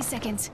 30 seconds.